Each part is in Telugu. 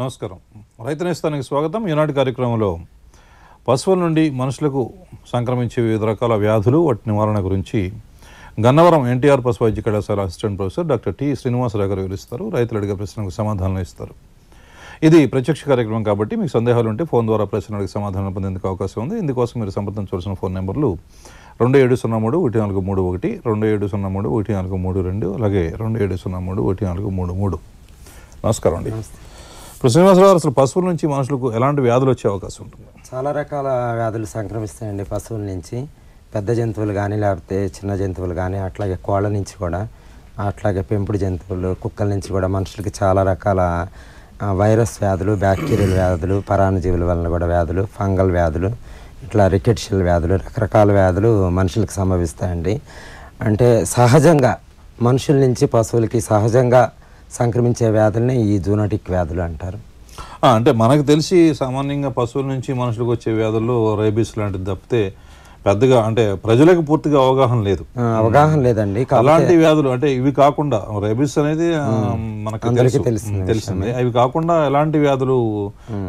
నమస్కారం. రైతు నేస్తానికి స్వాగతం. ఈనాటి కార్యక్రమంలో పశువుల నుండి మనుషులకు సంక్రమించే వివిధ రకాల వ్యాధులు వాటి నివారణ గురించి గన్నవరం ఎన్టీఆర్ పశు వైద్య కళాశాల assistant professor doctor T Srinivasarao గారు వివరిస్తారు. రైతులు అడిగే ప్రశ్నలకు సమాధానం ఇస్తారు. ఇది ప్రత్యక్ష కార్యక్రమం కాబట్టి మీకు సందేహాలు ఉంటే ఫోన్ ద్వారా ప్రశ్నలకు సమాధానం పొందేందుకు అవకాశం ఉంది. ఇందుకోసం మీరు సంప్రదించవలసిన ఫోన్ నెంబర్లు రెండు ఏడు సున్నా మూడు ఒకటి నాలుగు మూడు ఒకటి రెండు ఏడు సున్నా మూడు ఒకటి నాలుగు మూడు రెండు అలాగే రెండు ఏడు సున్నా మూడు ఒకటి నాలుగు మూడు మూడు. నమస్కారం అండి. ఇప్పుడు శ్రీనివాసరావు అసలు పశువుల నుంచి మనుషులకు ఎలాంటి వ్యాధులు వచ్చే అవకాశం ఉంటుంది? చాలా రకాల వ్యాధులు సంక్రమిస్తాయండి పశువుల నుంచి. పెద్ద జంతువులు కానీ లేకపోతే చిన్న జంతువులు కానీ అట్లాగే కోళ్ళ నుంచి కూడా అట్లాగే పెంపుడు జంతువులు కుక్కల నుంచి కూడా మనుషులకి చాలా రకాల వైరస్ వ్యాధులు బ్యాక్టీరియల్ వ్యాధులు పరాణజీవుల వలన కూడా వ్యాధులు ఫంగల్ వ్యాధులు ఇట్లా రికెట్షియల్ వ్యాధులు రకరకాల వ్యాధులు మనుషులకు సంభవిస్తాయండి. అంటే సహజంగా మనుషుల నుంచి పశువులకి సహజంగా సంక్రమించే వ్యాధుల్ని ఈ జూనోటిక్ వ్యాధులు అంటారు. అంటే మనకు తెలిసి సామాన్యంగా పశువుల నుంచి మనుషులకు వచ్చే వ్యాధుల్లో రేబీస్ లాంటిది తప్పితే పెద్దగా అంటే ప్రజలకు పూర్తిగా అవగాహన లేదు. అవగాహన లేదండి. అలాంటి వ్యాధులు అంటే ఇవి కాకుండా రేబీస్ అనేది మనకు తెలిసింది. అవి కాకుండా ఎలాంటి వ్యాధులు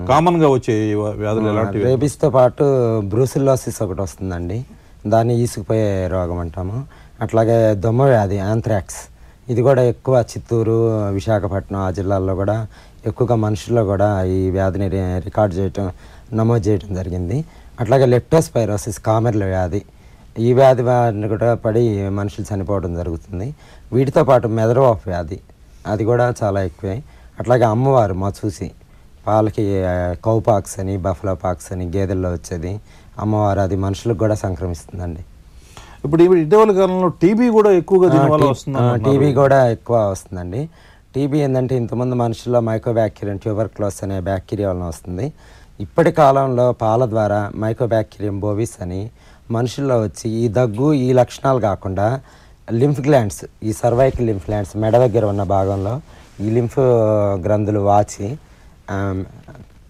కామన్గా వచ్చే వ్యాధులు ఎలాంటివి? రేబీస్తో పాటు బ్రూసిల్లోసిస్ ఒకటి వస్తుందండి. దాన్ని ఈసుకుపోయే రోగం అంటాము. అట్లాగే దొమ్మ వ్యాధి ఆంథ్రాక్స్. ఇది కూడా ఎక్కువ చిత్తూరు విశాఖపట్నం ఆ జిల్లాల్లో కూడా ఎక్కువగా మనుషుల్లో కూడా ఈ వ్యాధిని రికార్డ్ చేయటం నమోదు చేయడం జరిగింది. అట్లాగే లెప్టోస్పైరోసిస్ కామెర్ల వ్యాధి. ఈ వ్యాధి వారిని కూడా పడి మనుషులు చనిపోవడం జరుగుతుంది. వీటితో పాటు మెదడువాపు వ్యాధి. అది కూడా చాలా ఎక్కువే. అట్లాగే అమ్మవారు మా చూసి. వాళ్ళకి కౌపాక్స్ అని బఫలో పాక్స్ అని గేదెల్లో వచ్చేది. అమ్మవారు అది మనుషులకు కూడా సంక్రమిస్తుందండి. ఇప్పుడు ఇటీవల కాలంలో టీబీ కూడా ఎక్కువగా దీనివల్ల వస్తుంది టీబీ కూడా ఎక్కువ వస్తుందండి. టీబీ ఏంటంటే ఇంతకుముందు మనుషుల్లో మైకోబ్యాక్టీరియం ట్యూబర్క్లోస్ అనే బ్యాక్టీరియా వలన వస్తుంది. ఇప్పటి కాలంలో పాల ద్వారా మైకోబ్యాక్టీరియం బోవిస్ అని మనుషుల్లో వచ్చి ఈ దగ్గు ఈ లక్షణాలు కాకుండా లింఫ్ గ్లాండ్స్ ఈ సర్వైకల్ లింఫ్ గ్లాండ్స్ మెడ దగ్గర ఉన్న భాగంలో ఈ లింఫ్ గ్రంథులు వాచి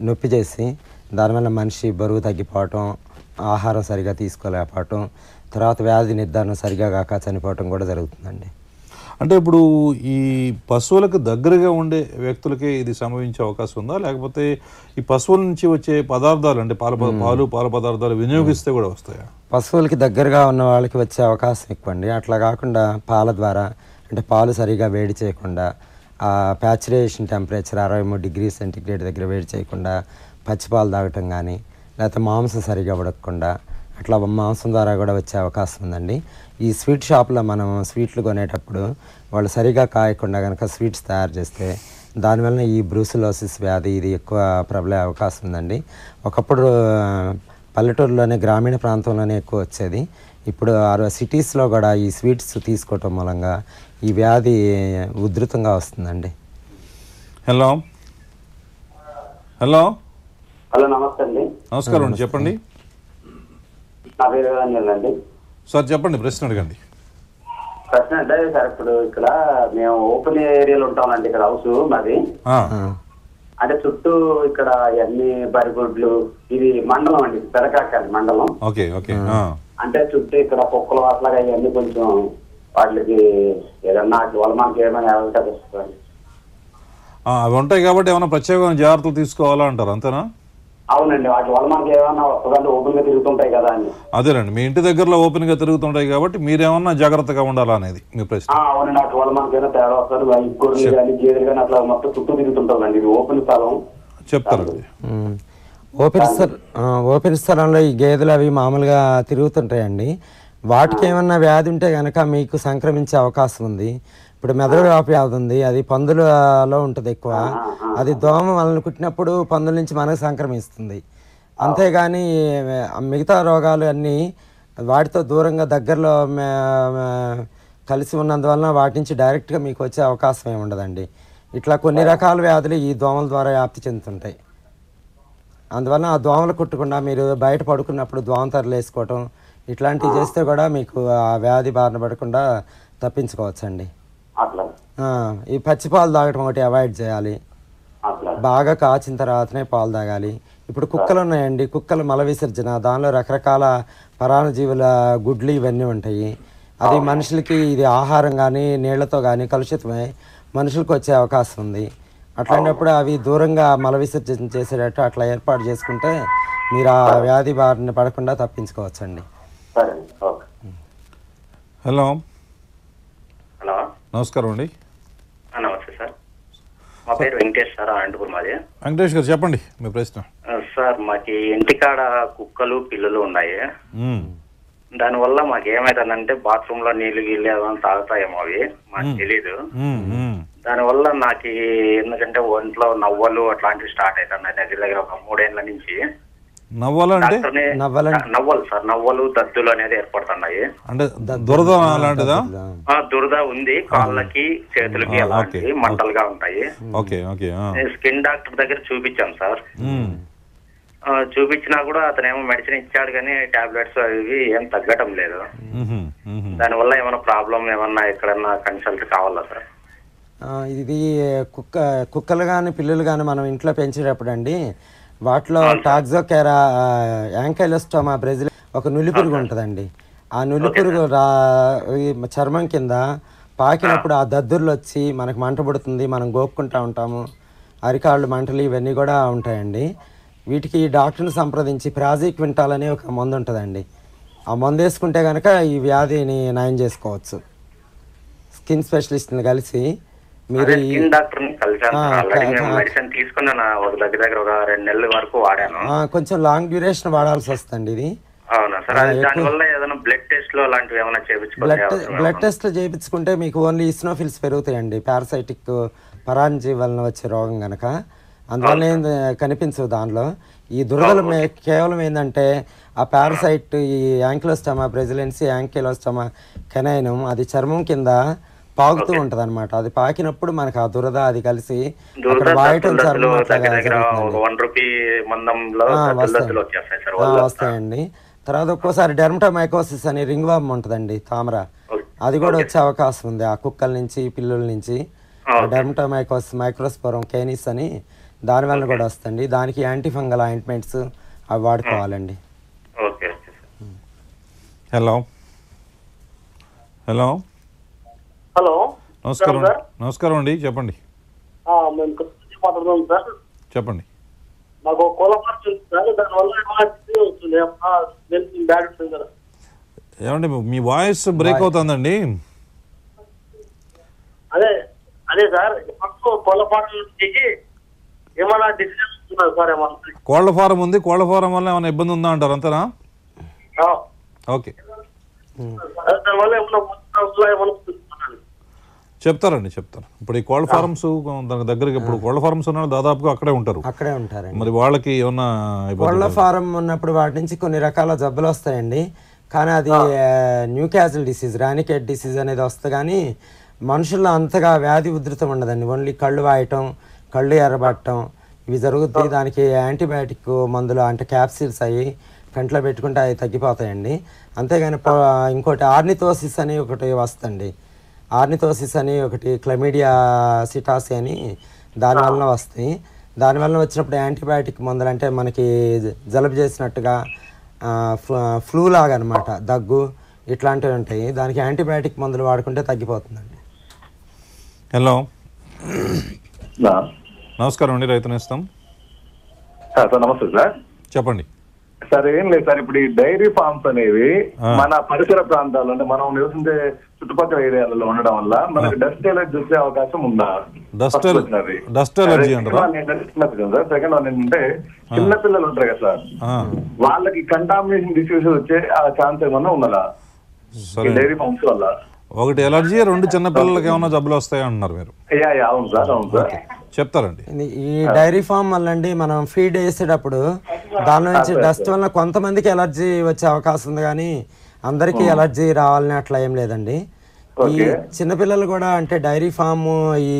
నొప్పి చేసి దానివల్ల మనిషి బరువు తగ్గిపోవటం ఆహారం సరిగా తీసుకోలేకపోవటం తర్వాత వ్యాధి నిర్ధారణ సరిగా కాక చనిపోవటం కూడా జరుగుతుందండి. అంటే ఇప్పుడు ఈ పశువులకు దగ్గరగా ఉండే వ్యక్తులకే ఇది సంభవించే అవకాశం ఉందా? లేకపోతే ఈ పశువుల నుంచి వచ్చే పదార్థాలు అంటే పాల పాలు పాల పదార్థాలు వినియోగిస్తే కూడా వస్తాయా? పశువులకి దగ్గరగా ఉన్న వాళ్ళకి వచ్చే అవకాశం ఎక్కువ అండి అట్లా కాకుండా పాల ద్వారా అంటే పాలు సరిగా వేడి చేయకుండా ఆ ప్యాచురేషన్ టెంపరేచర్ అరవై మూడు డిగ్రీ సెంటిగ్రేడ్ దగ్గర వేడి చేయకుండా పచ్చిపాలు తాగటం కానీ లేకపోతే మాంసం సరిగా ఉడకకుండా అట్లా మాంసం ద్వారా కూడా వచ్చే అవకాశం ఉందండి. ఈ స్వీట్ షాప్లో మనం స్వీట్లు కొనేటప్పుడు వాళ్ళు సరిగా కాయకుండా కనుక స్వీట్స్ తయారు చేస్తే దానివల్ల ఈ బ్రూసిలోసిస్ వ్యాధి ఇది ఎక్కువ ప్రబలే అవకాశం ఉందండి. ఒకప్పుడు పల్లెటూరులోనే గ్రామీణ ప్రాంతంలోనే ఎక్కువ వచ్చేది. ఇప్పుడు సిటీస్లో కూడా ఈ స్వీట్స్ తీసుకోవటం మూలంగా ఈ వ్యాధి ఉధృతంగా వస్తుందండి. హలో. హలో. హలో నమస్తే అండి. నమస్కారం అండి చెప్పండి. నా పేరు రంజన్ అండి? సార్ చెప్పండి ప్రశ్న అడగండి. ప్రశ్న అంటే సార్ ఇప్పుడు ఇక్కడ మేము ఓపెన్ ఏరియాలో ఉంటామండి ఇక్కడ హౌస్ మాది. అంటే చుట్టూ ఇక్కడ అన్ని బరిగొడ్లు ఇది మండలం అండి పెదకాకాలి మండలం. ఓకే. అంటే చుట్టూ ఇక్కడ కుక్కలు అట్లాగా ఇవన్నీ కొంచెం వాటికి ఏదన్నా వల్ల మనకి ఏమైనా అవకాశం అవి ఉంటాయి కాబట్టి ఏమైనా ప్రత్యేకమైన జాగ్రత్తలు తీసుకోవాలా అంటారు అంతేనా? అవునండి వాటి వల్ల మనకి ఏమైనా వస్తుందంటే ఓపెన్గా తిరుగుతుంటాయి కదా అని. అదేనండి మీ ఇంటి దగ్గరలో ఓపెన్గా తిరుగుతుంటాయి కాబట్టి మీరేమన్నా జాగ్రత్తగా ఉండాలా అనేది మీ ప్రశ్న. ఆ, అవునండి వాటి వల్ల తేడా ఈ గొర్రెలు కానీ గేదెలు కానీ అట్లా మొత్తం చుట్టూ తిరుగుతుంటుందండి ఇది ఓపెన్ స్థలం. చెప్తారు అది ఉమ్. ఓపెన్ స్థల ఆ, ఓపెన్ స్థలంలో ఈ గేదెలు అవి మామూలుగా తిరుగుతుంటాయండి. వాటికి ఏమన్నా వ్యాధి ఉంటే కనుక మీకు సంక్రమించే అవకాశం ఉంది. ఇప్పుడు మెదడు వ్యాపి ఉంది అది పందులలో ఉంటుంది ఎక్కువ. అది దోమ మనల్ని కుట్టినప్పుడు పందుల నుంచి మనకు సంక్రమిస్తుంది. అంతేగాని మిగతా రోగాలు అన్నీ వాటితో దూరంగా దగ్గరలో కలిసి ఉన్నందువలన వాటి నుంచి డైరెక్ట్గా మీకు వచ్చే అవకాశం ఏమి ఉండదండి. ఇట్లా కొన్ని రకాల వ్యాధులు ఈ దోమల ద్వారా వ్యాప్తి చెందుతుంటాయి. అందువలన ఆ దోమలు కుట్టకుండా మీరు బయట పడుకున్నప్పుడు దోమ తరలు వేసుకోవటం ఇట్లాంటివి చేస్తే కూడా మీకు ఆ వ్యాధి బారిన పడకుండా తప్పించుకోవచ్చండి. అట్లా. ఆ, ఈ పచ్చి పాలు తాగటం ఒకటి అవాయిడ్ చేయాలి. బాగా కాచిన తర్వాతనే పాలు తాగాలి. ఇప్పుడు కుక్కలు ఉన్నాయండి. కుక్కలు మల విసర్జన దానిలో రకరకాల పరాణజీవుల గుడ్లు ఇవన్నీ ఉంటాయి. అది మనుషులకి ఇది ఆహారం కానీ నీళ్ళతో కానీ కలుషితమై మనుషులకు వచ్చే అవకాశం ఉంది. అట్లాంటప్పుడు అవి దూరంగా మల విసర్జన చేసేటట్టు అట్లా ఏర్పాటు చేసుకుంటే మీరు ఆ వ్యాధి బారిన పడకుండా తప్పించుకోవచ్చండి. హలో. నమస్కారం అండి. నమస్తే సార్. మా పేరు వెంకటేష్ సార్ అనంతపురం మాది. వెంకటేష్ గారు చెప్పండి మీ ప్రశ్న. సార్ మాకి ఇంటికాడ కుక్కలు పిల్లులు ఉన్నాయి. దానివల్ల మాకు ఏమైతుందంటే బాత్రూమ్లో నీళ్ళు గీళ్ళు ఏమైనా తాగుతాయేమో అవి. మాకు తెలీదు. దానివల్ల నాకు ఎందుకంటే ఒంట్లో నవ్వలు అట్లాంటివి స్టార్ట్ అవుతున్నాయి దగ్గర దగ్గర ఒక మూడేళ్ళ నుంచి. డాక్టర్ని నవ్వాలంటే? నవ్వలు సార్. నవ్వలు దద్దులు అనేది ఏర్పడుతున్నాయి. అంటే దురద అలాంటిదా? ఆ, దురద ఉంది. కాళ్ళకి చేతులకి అలాంటివి. మంటలుగా ఉంటాయి. ఓకే ఓకే ఆ. స్కిన్ డాక్టర్ దగ్గర చూపించాం సార్. చూపించినా కూడా అతను ఏమో మెడిసిన్ ఇచ్చాడు కానీ టాబ్లెట్స్ అవి ఏం తగ్గటం లేదు. దానివల్ల ఏమైనా ప్రాబ్లం ఏమన్నా ఎక్కడన్నా కన్సల్ట్ కావాలా సార్? ఆ, ఇది కుక్క కుక్కలు కానీ పిల్లులు కానీ మనం ఇంట్లో పెంచేటప్పుడు అండి వాటిలో టాక్సోకెరా యాంకైలోస్టోమా బ్రెజిల్ ఒక నులిపురుగు ఉంటుందండి. ఆ నులిపురుగు రా ఈ చర్మం కింద పాకినప్పుడు ఆ. దద్దుర్లు వచ్చి మనకు మంట పుడుతుంది మనం గోపుకుంటా ఉంటాము. అరికాళ్ళు మంటలు ఇవన్నీ కూడా ఉంటాయండి. వీటికి డాక్టర్ని సంప్రదించి ప్రాజిక్వింటాల్ అనే ఒక మందు ఉంటుందండి. ఆ మందు వేసుకుంటే కనుక ఈ వ్యాధిని నయం చేసుకోవచ్చు. స్కిన్ స్పెషలిస్ట్ని కలిసి మీరు స్కిన్ డాక్టర్ని కలిసాను ఆల్రెడీ. మెడిసిన్ తీసుకున్నాను ఒక దగ్గర దగ్గర ఒక రెండు నెలల వరకు వాడాను. కొంచెం లాంగ్ డ్యూరేషన్ వాడాల్సి వస్తుంది ఇది. అవునా సార్? అది దానివల్ల ఏదైనా బ్లడ్ టెస్ట్లో అలాంటివి ఏమైనా చేయించుకోవాలి బ్లడ్ టెస్ట్లు చేయించుకుంటే మీకు ఓన్లీ ఇస్నోఫిల్స్ పెరుగుతాయండి. పారాసైటిక్ పరాంజీ వలన వచ్చే రోగం గనక. అందువల్ల ఏం కనిపించవు దానిలో ఈ దురదలు కేవలం ఏంటంటే ఆ పారాసైట్ ఈ యాంకిలోస్టమా బ్రెజిలెన్సీ యాంకిలోస్టమా కెనైనం అది చర్మం కింద పాకుతూ ఉంటది అనమాట అది పాకినప్పుడు మనకు ఆ దురద అది కలిసి వస్తాయండి. తర్వాత ఒక్కోసారి డెర్మటోమైకోసిస్ అని రింగ్ వామ్ ఉంటుందండి తామర. అది కూడా వచ్చే అవకాశం ఉంది. ఆ కుక్కల నుంచి పిల్లుల నుంచి. డెర్మటోమైకోసిస్ మైక్రోస్పోరం కేనిస్ అని దాని వలన కూడా వస్తుంది దానికి యాంటీ ఫంగల్ ఆయింట్మెంట్స్ అవి వాడుకోవాలండి. Okay okay. Sir hello hello hello. నమస్కారం నమస్కారం అండి చెప్పండి. మాట్లాడుతున్నాం సార్. చెప్పండి. మాకు కోళ్ళ సార్. దానివల్ల ఏమైనా ఏమండి మీ వాయిస్ బ్రేక్ అవుతుందండి. అదే అదే సార్ కోళ్ళ నుంచి ఏమైనా సార్ ఏమన్నా కోళ్ళ ఫారం ఉంది కోళ్ళ ఫారం వల్ల ఏమైనా ఇబ్బంది ఉందా అంటారు అంతేనా? ఆ, ఓకే. అదే దానివల్ల వస్తుందా? చెప్తారండి చెప్తారు. ఇప్పుడు ఈ కోళ్ళ ఫారమ్స్ దాని దగ్గరికి ఇప్పుడు కోళ్ళ ఫారమ్స్ ఉన్న దాదాపుగా అక్కడే ఉంటారు. అక్కడే ఉంటారండి. మరి వాళ్ళకి ఏమన్నా కోళ్ళ ఫారం ఉన్నప్పుడు వాటి నుంచి కొన్ని రకాల జబ్బులు వస్తాయండి. కానీ అది Newcastle disease Ranikhet disease అనేది వస్తుంది కానీ మనుషుల్లో అంతగా వ్యాధి ఉధృతం ఉండదండి. ఓన్లీ కళ్ళు వాయటం కళ్ళు ఎర్రబట్టడం ఇవి జరుగుతాయి దానికి యాంటీబయాటిక్ మందులు అంటే క్యాప్సిల్స్ అయ్యి కంట్లో పెట్టుకుంటే అవి తగ్గిపోతాయండి. అంతేగాని ఇంకోటి ఆర్నితోసిస్ అని ఒకటి వస్తుంది ఆర్నితోసిస్ అని ఒకటి క్లమీడియా సిటాసి అని దాని వలన వస్తాయి. దాని వలన వచ్చినప్పుడు యాంటీబయాటిక్ మందులు అంటే మనకి జలుబు చేసినట్టుగా ఫ్లూ ఫ్లూ లాగా అనమాట దగ్గు ఇట్లాంటివి ఉంటాయి. దానికి యాంటీబయాటిక్ మందులు వాడుకుంటే తగ్గిపోతుందండి. హలో. నమస్కారం అండి రైతు నేస్తం. సార్ సార్ నమస్తే సార్. చెప్పండి. సార్ ఏం లేదు సార్. ఇప్పుడు ఈ డైరీ ఫార్మ్స్ అనేవి. మన పరిసర ప్రాంతాల్లో అంటే మనం నివసించే చుట్టుపక్కల ఏరియాలలో ఉండడం వల్ల మనకి డస్ట్ ఎలర్జీ వచ్చే అవకాశం ఉందా? పిల్లలు సార్ సెకండ్ వన్ ఏంటంటే చిన్న పిల్లలు ఉంటారు కదా సార్. వాళ్ళకి కంటామినేషన్ డిసీజ్ వచ్చే ఆ ఛాన్స్ ఏమన్నా ఉన్నదా? డైరీ ఫార్మ్స్ వల్ల. ఒకటి ఎలర్జీ రెండు చిన్న పిల్లలకి ఏమైనా జబ్బులు వస్తాయి అంటున్నారు మీరు? యా యా అవును సార్ అవును సార్. చెప్తారండి. ఈ డైరీ ఫామ్ వల్ల అండి మనం ఫీడ్ వేసేటప్పుడు దాని నుంచి డస్ట్ వల్ల కొంతమందికి ఎలర్జీ వచ్చే అవకాశం ఉంది కానీ అందరికీ ఎలర్జీ రావాలని అట్లా ఏం లేదండి. ఈ. చిన్నపిల్లలు కూడా అంటే డైరీ ఫామ్ ఈ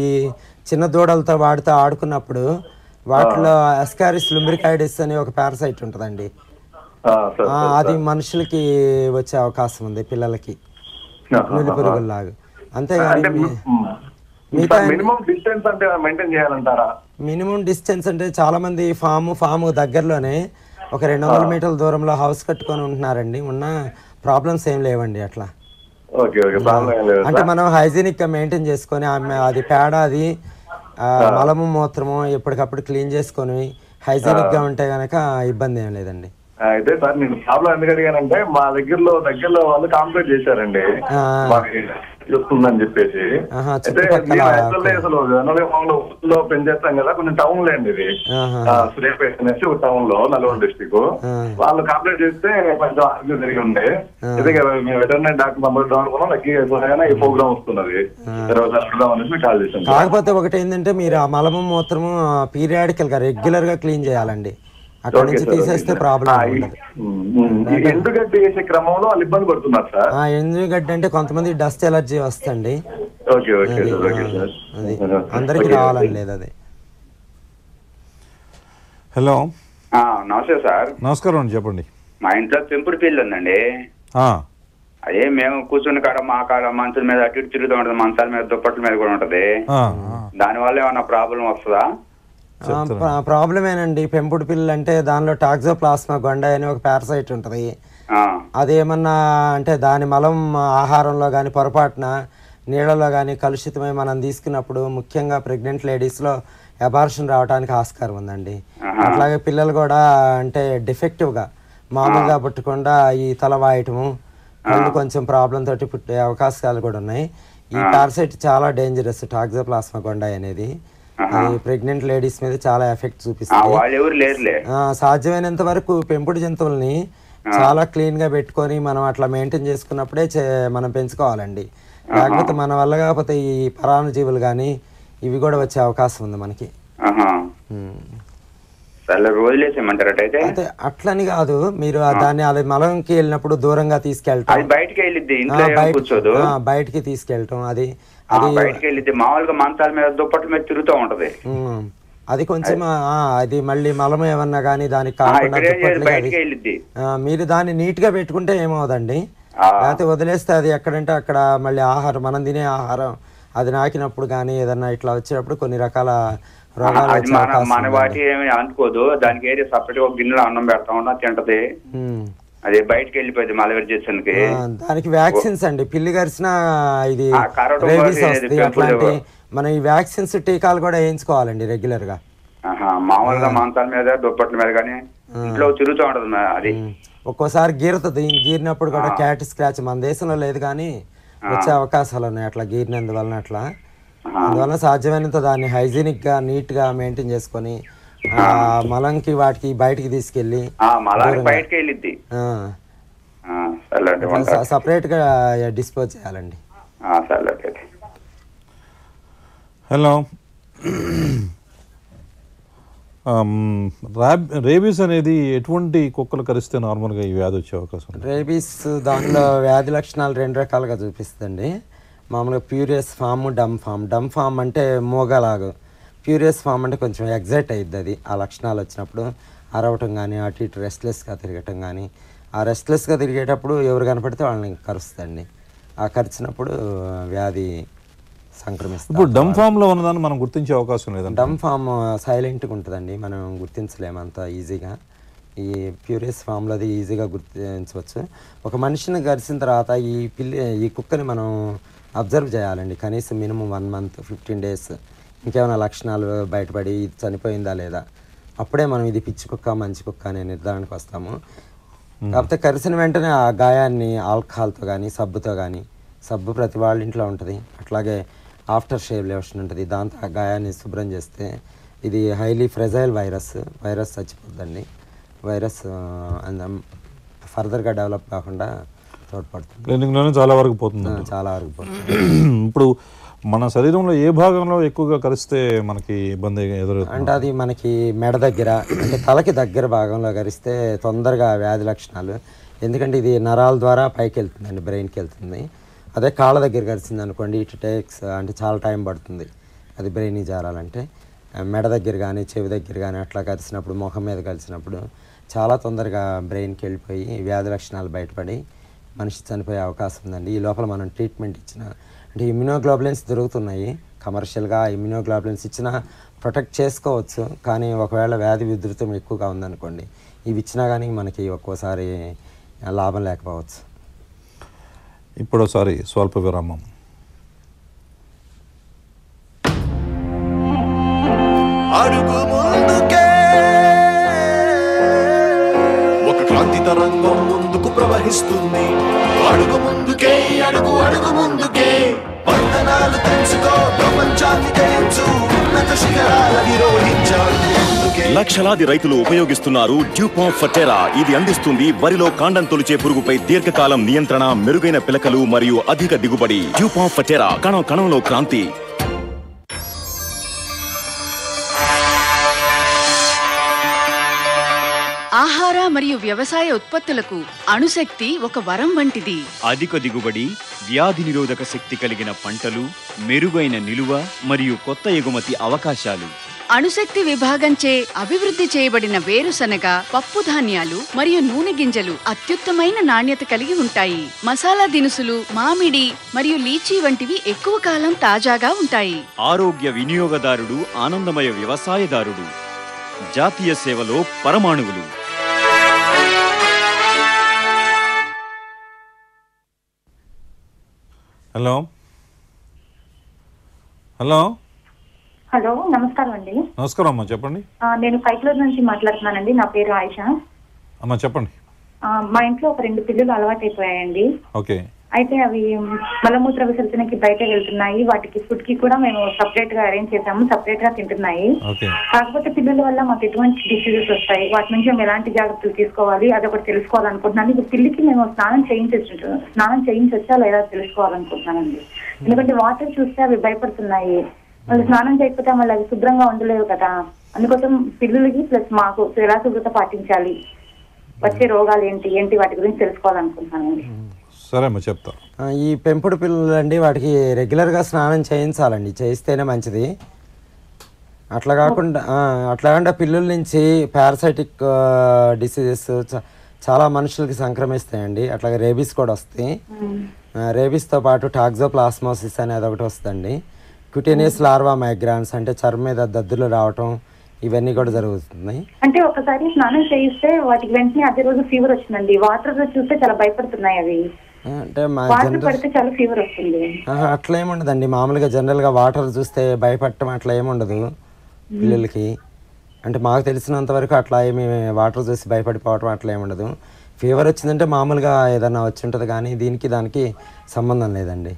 చిన్న దూడలతో వాడితే ఆడుకున్నప్పుడు వాటిలో ఎస్కారిస్ లుంబ్రికాయిడిస్ అని ఒక పారసైట్ ఉంటుందండి. ఆ, సార్ ఆ, అది మనుషులకి వచ్చే అవకాశం ఉంది పిల్లలకి. నులి పురుగుల్లాగా అంతేగాని మినిమం డిస్టెన్స్ అంటే మెయింటైన్ చేయాలంటారా? మినిమం డిస్టెన్స్ అంటే చాలా మంది ఫామ్ ఫామ్ దగ్గరలోనే ఒక రెండు వందల మీటర్ల దూరంలో హౌస్ కట్టుకొని ఉంటున్నారండి. ఉన్న ప్రాబ్లమ్స్ ఏం లేవండి అట్లా. అంటే మనం హైజీనిక్గా మెయింటైన్ చేసుకొని అది పేడ అది మలము మూత్రము ఎప్పటికప్పుడు క్లీన్ చేసుకొని హైజీనిక్గా ఉంటే గనక ఇబ్బంది ఏం లేదండి. అయితే సార్ నేను ప్రాబ్లం ఎందుకు అడిగానంటే మా దగ్గరలో దగ్గరలో వాళ్ళు కాంప్లైంట్ చేశారండి. చూస్తుందని చెప్పేసి. అయితే మేము అసలు జనరల్గా ఊళ్ళో పెంచేస్తాం కదా కొంచెం టౌన్ లేండి ఇది. సూర్యాపేట అనేసి ఒక టౌన్లో నల్గొండ డిస్టిక్. వాళ్ళు కంప్లైంట్ చేస్తే కొంచెం ఆరోగ్యం జరిగి ఉండే. అయితే మేము వెటర్నరీ డాక్టర్ పంపిద్దాం అనుకున్నాం లక్కీ అయిపోయినా ఈ ప్రోగ్రామ్ వస్తున్నది. తర్వాత అడుగుదాం అనేసి కాల్ చేశాను. కాకపోతే ఒకటి ఏంటంటే మీరు ఆ మలము మూత్రము పీరియాడికల్గా రెగ్యులర్గా క్లీన్ చేయాలండి. అక్కడ నుంచి తీసేస్తే. ప్రాబ్లం ఎండుగడ్డి వేసే క్రమంలో వాళ్ళు ఇబ్బంది పడుతున్నారు సార్ అంటే కొంతమంది డస్ట్ ఎలర్జీ వస్తుంది ఓకే ఓకే అది, సార్ ఓకే ఆ, సార్ అది అందరికి. రావాలని లేదు అది. హలో. ఆ, నమస్తే సార్ నమస్కారం అండి చెప్పండి. మా ఇంట్లో పెంపుడు పిల్లి ఉందండి. ఆ, అదే మేము కూర్చుని కాడ మా కాడ మంచుల మీద అటు ఇటు తిరుగుతూ ఉంటది మంచాల మీద దుప్పట్ల మీద కూడా ఉంటది. ఆ, ఆ. దాని వల్ల ఏమన్నా ప్రాబ్లం వస్తుందా? ప్రాబ్లం ఏనండి? పెంపుడు పిల్లలు అంటే దానిలో టాక్సోప్లాస్మా గొండ అని ఒక పారసైట్ ఉంటుంది. ఆ, అదేమన్నా అంటే దాని మలం ఆహారంలో కానీ పొరపాటున నీళ్ళలో కానీ కలుషితమై మనం తీసుకున్నప్పుడు ముఖ్యంగా ప్రెగ్నెంట్ లేడీస్లో అబార్షన్ రావడానికి ఆస్కారం ఉందండి. అట్లాగే పిల్లలు కూడా అంటే డిఫెక్టివ్గా మామూలుగా పుట్టకుండా ఈ తల వాయటము కళ్ళు కొంచెం ప్రాబ్లం తోటి పుట్టే అవకాశాలు కూడా ఉన్నాయి. ఈ పారసైట్ చాలా డేంజరస్ టాక్సోప్లాస్మా గొండ అనేది. ప్రెగ్నెంట్ లేడీస్ మీద చాలా ఎఫెక్ట్ చూపిస్తుంది. సాధ్యమైనంత వరకు పెంపుడు జంతువుల్ని చాలా క్లీన్గా పెట్టుకొని మనం అట్లా మెయింటైన్ చేసుకున్నప్పుడే మనం పెంచుకోవాలండి. లేకపోతే మన వల్ల కాకపోతే ఈ పరాణజీవులు కానీ ఇవి కూడా వచ్చే అవకాశం ఉంది మనకి. వదిలేసేయమంటారటైతే అయితే? అట్లని కాదు. మీరు ఆ దాన్ని అది మలంకి వెళ్ళినప్పుడు దూరంగా తీసుకెళ్ళటం అది బయటికి వెళ్ళిద్ది ఆ, ఇంట్లో ఏం బయట- కూర్చోదు. ఆ, బయటికి తీసుకెళ్ళటం అది. ఆ, అది బయటికి వెళ్ళిద్ది. మామూలుగా మంచాల మీద దుప్పట్ల మీద తిరుగుతూ ఉంటది. ఉమ్, అది కొంచెం ఆ, అది మళ్ళీ మలం ఏమన్నా కానీ దానికి ఆ, కాకుండా ఇక్కడే దుప్పట్లు అది బయటికి వెళ్ళిద్ది. ఆ, మీరు దాన్ని నీట్గా పెట్టుకుంటే ఏమవుదండి ఆ. లేకపోతే వదిలేస్తే అది ఎక్కడంటే అక్కడ మళ్ళీ ఆహారం మనం తినే ఆహారం అది నాకినప్పుడు కానీ ఏదన్నా ఇట్లా వచ్చేటప్పుడు కొన్ని రకాల అది మన మన. వాటి ఏమి అనుకోదు. దానికి ఏది సపరేట్ ఒక గిన్నెలో అన్నం పెడతా ఉన్నా తింటది. అది బయటికి వెళ్ళిపోయింది మలవరి చేసానికి దానికి వ్యాక్సిన్స్ అండి. పిల్లి కరిచిన ఇది అట్లాంటి. మనం ఈ వ్యాక్సిన్స్ టీకాలు కూడా వేయించుకోవాలండి రెగ్యులర్గా మామూలుగా మంచాల మీద దుప్పట్ల మీద కానీ ఇంట్లో తిరుగుతూ ఉంటది మా- అది. ఒక్కోసారి గీరుతుంది. గీరినప్పుడు కూడా క్యాట్ స్క్రాచ్ మన దేశంలో లేదు కానీ వచ్చే అవకాశాలు ఉన్నాయి అట్లా గీరినందువలన అట్లా. అందువలన సాధ్యమైనంత దాన్ని హైజీనిక్గా నీట్గా మెయింటైన్ చేసుకొని ఆ మలంకి వాటికి బయటికి తీసుకెళ్ళి బయటకి వెళ్ళిద్ది. సపరేట్గా డిస్పోజ్ చేయాలండి. హలో. రేబీస్ అనేది ఎటువంటి కుక్కలు కరిస్తే నార్మల్గా ఈ వ్యాధి వచ్చే అవకాశం ఉంది? రేబీస్ దానిలో వ్యాధి లక్షణాలు రెండు రకాలుగా చూపిస్తుంది మామూలుగా furious form dumb form. Dumb form అంటే మోగలాగు. ప్యూరియస్ ఫామ్ అంటే కొంచెం ఎగ్జైట్ అయ్యిద్ది అది. ఆ లక్షణాలు వచ్చినప్పుడు అరవటం కానీ అటు ఇటు రెస్ట్లెస్గా తిరగటం కానీ ఆ రెస్ట్లెస్గా తిరిగేటప్పుడు ఎవరు కనపడితే వాళ్ళని కరుస్తుందండి ఆ కరిచినప్పుడు వ్యాధి సంక్రమిస్తుంది ఇప్పుడు డమ్ ఫామ్లో ఉన్నదాన్ని మనం గుర్తించే అవకాశం లేదండి డమ్ ఫామ్ సైలెంట్గా ఉంటుందండి. మనం గుర్తించలేము అంత ఈజీగా. ఈ ప్యూరియస్ ఫామ్లో అది ఈజీగా గుర్తించవచ్చు. ఒక మనిషిని గరిచిన తర్వాత ఈ పిల్లి ఈ కుక్కని మనం అబ్జర్వ్ చేయాలండి. కనీసం minimum one month fifteen days ఇంకేమైనా లక్షణాలు బయటపడి ఇది చనిపోయిందా లేదా? అప్పుడే మనం ఇది పిచ్చి కుక్క మంచి కుక్క అనే నిర్ధారణకు వస్తాము. కాకపోతే కరిసిన వెంటనే ఆ గాయాన్ని ఆల్కహాల్తో కానీ సబ్బుతో కానీ సబ్బు ప్రతి వాళ్ళ ఇంట్లో ఉంటుంది. అట్లాగే ఆఫ్టర్ షేవ్ లోషన్ ఉంటుంది. దాంతో ఆ గాయాన్ని శుభ్రం చేస్తే ఇది హైలీ ఫ్రెజైల్ వైరస్ వైరస్ చచ్చిపోద్దండి. వైరస్ ఫర్దర్గా డెవలప్ కాకుండా తోడ్పడుతుంది. క్లినిక్లోనే చాలా వరకు పోతుంది. చాలా వరకు పోతుంది. ఇప్పుడు మన శరీరంలో ఏ భాగంలో ఎక్కువగా కరిస్తే మనకి ఇబ్బంది ఎదురవుతుంది? అంటే అది మనకి మెడ దగ్గర అంటే తలకి దగ్గర భాగంలో గరిస్తే తొందరగా వ్యాధి లక్షణాలు. ఎందుకంటే ఇది నరాల ద్వారా పైకి వెళ్తుందండి బ్రెయిన్కి వెళ్తుంది. అదే కాళ్ళ దగ్గర గరిచింది అనుకోండి ఇట్ టేక్స్ అంటే చాలా టైం పడుతుంది. అది బ్రెయిన్కి జారాలంటే. మెడ దగ్గర కానీ చెవి దగ్గర కానీ అట్లా కలిసినప్పుడు ముఖం మీద కలిసినప్పుడు చాలా తొందరగా బ్రెయిన్కి వెళ్ళిపోయి వ్యాధి లక్షణాలు బయటపడి మనిషి చనిపోయే అవకాశం ఉందండి. ఈ లోపల మనం ట్రీట్మెంట్ ఇచ్చిన అంటే ఇమ్యునోగ్లోబులిన్స్ దొరుకుతున్నాయి. కమర్షియల్గా ఇమ్యునోగ్లోబులిన్స్ ఇచ్చినా ప్రొటెక్ట్ చేసుకోవచ్చు. కానీ ఒకవేళ వ్యాధి విధృతం ఎక్కువగా ఉందనుకోండి ఇవి ఇచ్చినా కానీ మనకి ఒక్కోసారి లాభం లేకపోవచ్చు. ఇప్పుడు ఒకసారి స్వల్ప విరామం. అడుగు ముందుకే క్రాంతి తరంగం ముందుకు ప్రవహిస్తుంది. అడుగు ముందుకే అడుగు అడుగు ముందుకే. వందనాలు తెంచుకో ప్రపంచాన్ని జయించు ఉన్నత శిఖరాలధిరోహించాడు ముందుకే లక్షలాది రైతులు ఉపయోగిస్తున్నారు డ్యూపాంప్ ఫటెరా. ఇది అందిస్తుంది వరిలో కాండం తొలిచే పురుగుపై దీర్ఘకాలం నియంత్రణ మెరుగైన పిలకలు మరియు అధిక దిగుబడి. డ్యూపాంప్ ఫటెరా కణం కణంలో క్రాంతి. మరియు వ్యవసాయ ఉత్పత్తులకు అణుశక్తి ఒక వరం వంటిది. అధిక దిగుబడి వ్యాధి నిరోధక శక్తి కలిగిన పంటలు మెరుగైన నిలువ మరియు కొత్త ఎగుమతి అవకాశాలు. అణుశక్తి విభాగంచే అభివృద్ధి చేయబడిన వేరుశనగ పప్పు ధాన్యాలు మరియు నూనె గింజలు అత్యుత్తమైన నాణ్యత కలిగి ఉంటాయి. మసాలా దినుసులు మామిడి మరియు లీచీ వంటివి ఎక్కువ కాలం తాజాగా ఉంటాయి. ఆరోగ్య వినియోగదారుడు ఆనందమయ వ్యవసాయదారుడు. జాతీయ సేవలో పరమాణువులు. హలో? హలో? హలో నమస్కారం అండి. నమస్కారం అమ్మా చెప్పండి. నేను ఫైట్లూర్ నుంచి మాట్లాడుతున్నానండి నా పేరు ఆయిష. అమ్మా చెప్పండి. మా ఇంట్లో ఒక రెండు పిల్లలు అలవాటైపోయాయండి. ఓకే. అయితే అవి మలమూత్ర విసర్జనకి బయట వెళ్తున్నాయి. వాటికి ఫుడ్కి కూడా మేము సపరేట్గా అరేంజ్ చేసాము. సపరేట్గా తింటున్నాయి. కాకపోతే పిల్లల వల్ల మాకు ఎటువంటి డిసీజెస్ వస్తాయి. వాటి నుంచి మేము ఎలాంటి జాగ్రత్తలు తీసుకోవాలి? అదొకటి తెలుసుకోవాలనుకుంటున్నాను. ఇప్పుడు పిల్లికి మేము స్నానం చేయించచ్చు స్నానం చేయించొచ్చా లేదా తెలుసుకోవాలనుకుంటున్నానండి. ఎందుకంటే వాటర్ చూస్తే అవి భయపడుతున్నాయి. వాళ్ళు స్నానం చేయకపోతే మళ్ళీ అవి శుభ్రంగా ఉండలేవు కదా. అందుకోసం పిల్లలకి ప్లస్ మాకు ఎలా శుభ్రత పాటించాలి? వచ్చే రోగాలు ఏంటి? ఏంటి? వాటి గురించి తెలుసుకోవాలనుకుంటున్నానండి. సరే అమ్మా చెప్తా. ఆ, ఈ పెంపుడు పిల్లలు అండి వాటికి రెగ్యులర్గా స్నానం చేయించాలండి. చేయిస్తేనే మంచిది. అట్లా కాకుండా అట్లా కాకుండా పిల్లల నుంచి పారాసైటిక్ డిసీజెస్ చాలా మనుషులకి సంక్రమిస్తాయండి. అట్లాగే రేబీస్ కూడా వస్తాయి. రేబీస్తో పాటు టాక్సోప్లాస్మోసిస్ అనేది ఒకటి వస్తుందండి. క్యూటేనియస్ లార్వా మైగ్రాన్స్ అంటే చర్మం మీద దద్దులు రావటం ఇవన్నీ కూడా జరుగుతుంది అంటే ఒకసారి స్నానం చేయిస్తే వాటికి వెంటనే అదే రోజు ఫీవర్ వచ్చిందండి. వాటర్ చూస్తే చాలా భయపడుతున్నాయి అవి. అంటే మా అట్లా ఏముండదండి మామూలుగా జనరల్గా వాటర్ చూస్తే భయపడటం అట్లా ఏముండదు పిల్లలకి. అంటే మాకు తెలిసినంత వరకు అట్లా ఏమి వాటర్ చూసి భయపడిపోవటం అట్లా ఏముండదు ఫీవర్ వచ్చిందంటే మామూలుగా ఏదన్నా వచ్చి ఉంటుంది కానీ దీనికి దానికి సంబంధం లేదండి.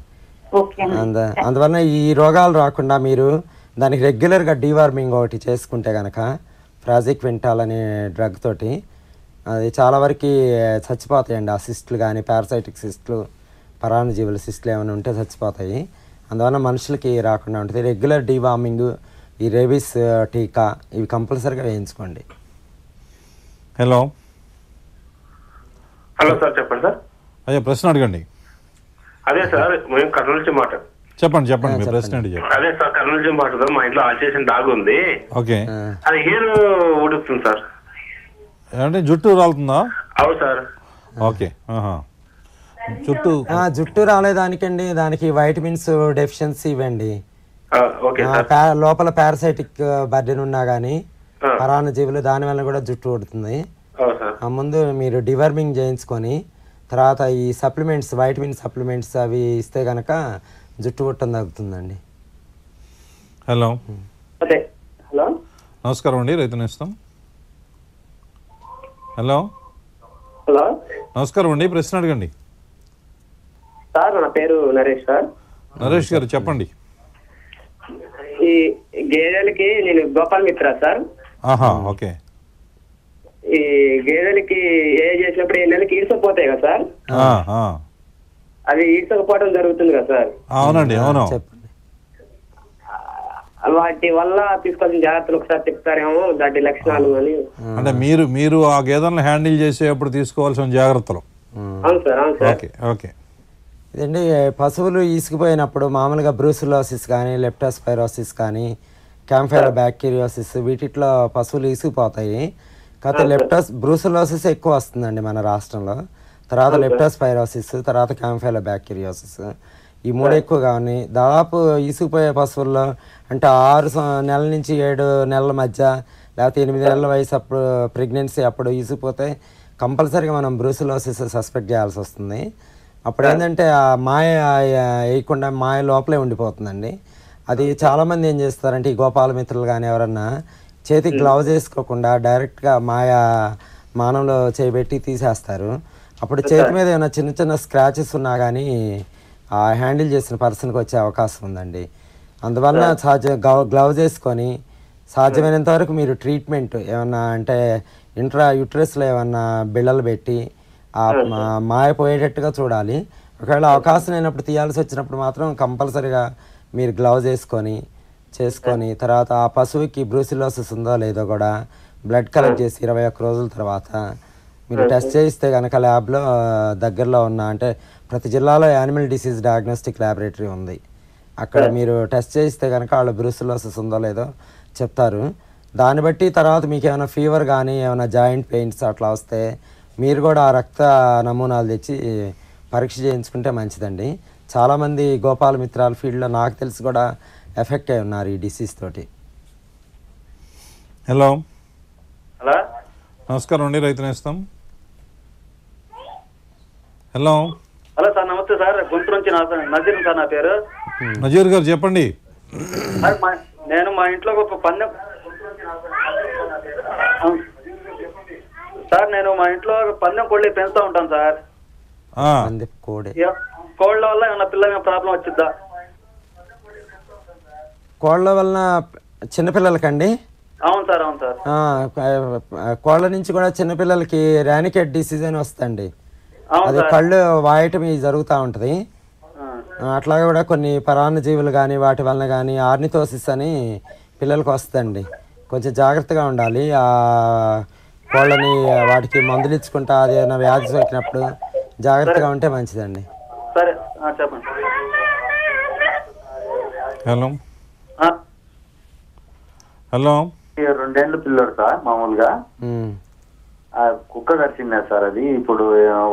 అంద అందువలన ఈ రోగాలు రాకుండా మీరు దానికి రెగ్యులర్గా డీవార్మింగ్ ఒకటి చేసుకుంటే కనుక ప్రాజిక్ వింటాల్ అనే డ్రగ్ తోటి అది చాలా వరకు చచ్చిపోతాయండి. ఆ సిస్టులు కానీ పారాసైటిక్ సిస్టులు పరాణజీవుల సిస్టులు ఏమైనా ఉంటే చచ్చిపోతాయి. అందువలన మనుషులకి రాకుండా ఉంటుంది. రెగ్యులర్ డీవార్మింగ్ ఈ రేబీస్ టీకా ఇవి కంపల్సరీగా వేయించుకోండి. హలో. హలో సార్ చెప్పండి సార్. అయ్యా ప్రశ్న అడగండి. అదే సార్ మేము కర్నూలు నుంచి మాట్లాడు చెప్పండి చెప్పండి మీ ప్రశ్న ఏంటి చెప్పండి అదే సార్ కర్నూలు నుంచి మాట్లాడదాం మా ఇంట్లో ఆల్చేసిన డాగ్ ఉంది. ఓకే. అది హెయిర్ ఊడుస్తుంది సార్. ఏమంటే జుట్టు రాలుతుందా? అవును సార్. ఓకే. జుట్టు. ఆ, జుట్టు రాలేదానికండి. దానికి వైటమిన్స్ డెఫిషియన్సీ ఇవ్వండి. ఆ, ఓకే ఆ, సార్. పా- లోపల పారాసైటిక్ బర్డెన్ ఉన్నా కానీ పరాన్నజీవులు దాని వల్ల కూడా జుట్టు ఊడుతుంది. అవును సార్. ఆ ముందు మీరు డివర్మింగ్ చేయించుకొని తర్వాత ఈ సప్లిమెంట్స్ వైటమిన్ సప్లిమెంట్స్ అవి ఇస్తే కనుక జుట్టు పుట్టం తగ్గుతుందండి. హలో. అదే. హలో. నమస్కారం అండి. రైతు నేస్తం. హలో. హలో. నమస్కారం అండి ప్రశ్న అడగండి. సార్ నా పేరు నరేష్ సార్. నరేష్ గారు చెప్పండి. ఈ గేదెలకి నేను గోపాల్ మిత్ర సార్. ఆహా ఓకే. ఈ గేదెలకి ఏ చేసినప్పుడు ఏ నెలకి ఈడ్చకపోతాయి కదా సార్? ఆ, ఆ. అవి ఈడ్చకపోవడం జరుగుతుంది కదా సార్? అవునండి అవును. వాటి వల్ల తీసుకోవాల్సిన జాగ్రత్తలు ఒకసారి చెప్తారేమో దాటి లక్షణాలు అని. అంటే మీరు మీరు ఆ గేదెలను హ్యాండిల్ చేసేటప్పుడు తీసుకోవాల్సిన జాగ్రత్తలు. అవును సార్ అవును సార్. Okay okay. ఇదండి పశువులు ఈసుకుపోయినప్పుడు మామూలుగా బ్రూసిలోసిస్ కానీ లెప్టాస్పైరోసిస్ కానీ క్యాంఫైలో బ్యాక్టీరియోసిస్ వీటిట్లో పశువులు ఈసుకుపోతాయి కాకపోతే లెప్టాస్ బ్రూసిలోసిస్ ఎక్కువ వస్తుందండి మన రాష్ట్రంలో. తర్వాత లెప్టాస్పైరోసిస్ తర్వాత క్యాంఫైలో బ్యాక్టీరియోసిస్. ఈ మూడు ఎక్కువగా ఉన్నాయి దాదాపు ఈసుకుపోయే పశువుల్లో అంటే ఆరు నెలల నుంచి ఏడు నెలల మధ్య లేకపోతే ఎనిమిది నెలల వయసు అప్పుడు ప్రెగ్నెన్సీ అప్పుడు ఈసుకుపోతే కంపల్సరీగా మనం బ్రూసిలోసిస్ సస్పెక్ట్ చేయాల్సి వస్తుంది. అప్పుడు ఏంటంటే ఆ మాయ వేయకుండా మాయ లోపలే ఉండిపోతుందండి. అది చాలామంది ఏం చేస్తారంటే ఈ గోపాల మిత్రులు కానీ ఎవరన్నా చేతికి గ్లౌజ్ వేసుకోకుండా డైరెక్ట్గా మాయా మానంలో చేయబెట్టి తీసేస్తారు. అప్పుడు చేతి మీద ఏమైనా చిన్న చిన్న స్క్రాచెస్ ఉన్నా కానీ హ్యాండిల్ చేసిన పర్సన్కి వచ్చే అవకాశం ఉందండి. అందువల్ల సహజ గ్లౌజ్ వేసుకొని సాధ్యమైనంత వరకు మీరు ట్రీట్మెంట్ ఏమన్నా అంటే ఇంట్రా యుట్రస్లో ఏమన్నా బిళ్ళలు పెట్టి ఆ మా- మాయ పోయేటట్టుగా చూడాలి. ఒకవేళ అవకాశం లేనప్పుడు తీయాల్సి వచ్చినప్పుడు మాత్రం కంపల్సరీగా మీరు గ్లౌజ్ వేసుకొని చేసుకొని తర్వాత ఆ పశువుకి బ్రూసిలోసిస్ ఉందో లేదో కూడా బ్లడ్ కలెక్ట్ చేసి ఇరవై ఒక్క రోజుల తర్వాత మీరు టెస్ట్ చేయిస్తే కనుక ల్యాబ్లో దగ్గరలో ఉన్న అంటే ప్రతి జిల్లాలో యానిమల్ డిసీజ్ డయాగ్నోస్టిక్ ల్యాబొరేటరీ ఉంది. అక్కడ మీరు టెస్ట్ చేయిస్తే కనుక వాళ్ళు బ్రూసిలోసిస్ ఉందో లేదో చెప్తారు. దాన్ని బట్టి తర్వాత మీకు ఏమైనా ఫీవర్ కానీ ఏమైనా జాయింట్ పెయిన్స్ అట్లా వస్తే మీరు కూడా ఆ రక్త నమూనాలు తెచ్చి పరీక్ష చేయించుకుంటే మంచిదండి. చాలామంది గోపాల మిత్రాల ఫీల్డ్లో నాకు తెలిసి కూడా ఎఫెక్ట్ అయి ఉన్నారు ఈ డిసీజ్ తోటి. హలో హలో నమస్కారం అండి Rythu Nestham. Hello. Hello sir నమస్తే సార్. గుంటూరు నుంచి నా నజీర్ సార్ నా పేరు. నజీర్ గారు చెప్పండి. సార్ మా నేను మా ఇంట్లో ఒక పందెం. సార్ నేను మా ఇంట్లో ఒక పందెం కోళ్ళి పెంచుతూ ఉంటాను సార్. ఆ, కోడే. ఏ- కోళ్ళ వల్ల ఏమన్నా పిల్లలకి ప్రాబ్లం వచ్చిద్దా? కోళ్ళ వలన చిన్నపిల్లలకండి? అవును సార్ అవును సార్. కోళ్ళ నుంచి కూడా చిన్నపిల్లలకి రానికెట్ డిసీజ్ అని వస్తుంది అది. కళ్ళు వాయటం ఇది జరుగుతూ ఉంటుంది. అట్లాగే కూడా కొన్ని పరాన్న జీవులు కానీ వాటి వలన కానీ ఆర్నితోసిస్ అని పిల్లలకు వస్తుందండి. కొంచెం జాగ్రత్తగా ఉండాలి. ఆ కోళ్ళని వాటికి మందులు ఇచ్చుకుంటా అది ఏదైనా వ్యాధి సోకినప్పుడు జాగ్రత్తగా ఉంటే మంచిదండి. సరే. ఆ, చెప్పండి. హలో. హలో. ఈ రెండేళ్ళ పిల్లడు సార్ మామూలుగా. కుక్క కరిచిందే సార్ అది? ఇప్పుడు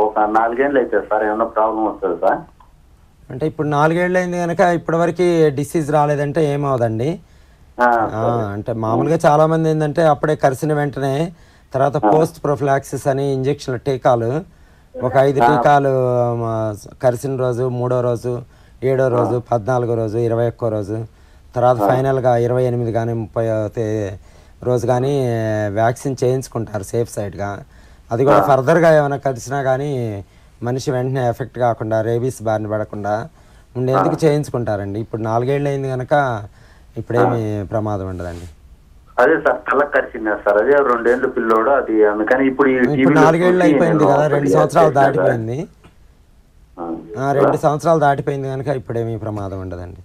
ఒక నాలుగేళ్ళు అయితే సార్? ఏమన్నా ప్రాబ్లం వస్తుంది సార్? అంటే ఇప్పుడు నాలుగేళ్ళు అయింది కనుక ఇప్పటివరకు డిసీజ్ రాలేదంటే ఏమవుదండి అంటే మామూలుగా చాలా మంది ఏంటంటే అప్పుడే కరిసిన వెంటనే తర్వాత పోస్ట్ ప్రొఫిలాక్సిస్ అని ఇంజక్షన్ల టీకాలు ఒక ఐదు టీకాలు కరిసిన రోజు మూడో రోజు ఏడో రోజు పద్నాలుగో రోజు ఇరవై ఒక్కో రోజు తర్వాత ఫైనల్గా ఇరవై ఎనిమిది కానీ ముప్పై రోజు కానీ వ్యాక్సిన్ చేయించుకుంటారు సేఫ్ సైడ్గా. అది కూడా ఫర్దర్గా ఏమైనా కలిసినా కానీ మనిషి వెంటనే ఎఫెక్ట్ కాకుండా రేబీస్ బారిన పడకుండా ఉండేందుకు చేయించుకుంటారండి? ఇప్పుడు నాలుగేళ్ళు అయింది కనుక ఇప్పుడేమి ప్రమాదం ఉండదండి. అదే సార్ తలకు కరిచిందే సార్? అదే రెండేళ్ళు పిల్లోడు అది అందుకని ఇప్పుడు ఈ ఇప్పుడు నాలుగేళ్ళు అయిపోయింది కదా రెండు సంవత్సరాలు. దాటిపోయింది. ఆ, రెండు సంవత్సరాలు దాటిపోయింది కనుక ఇప్పుడేమీ ప్రమాదం ఉండదండి.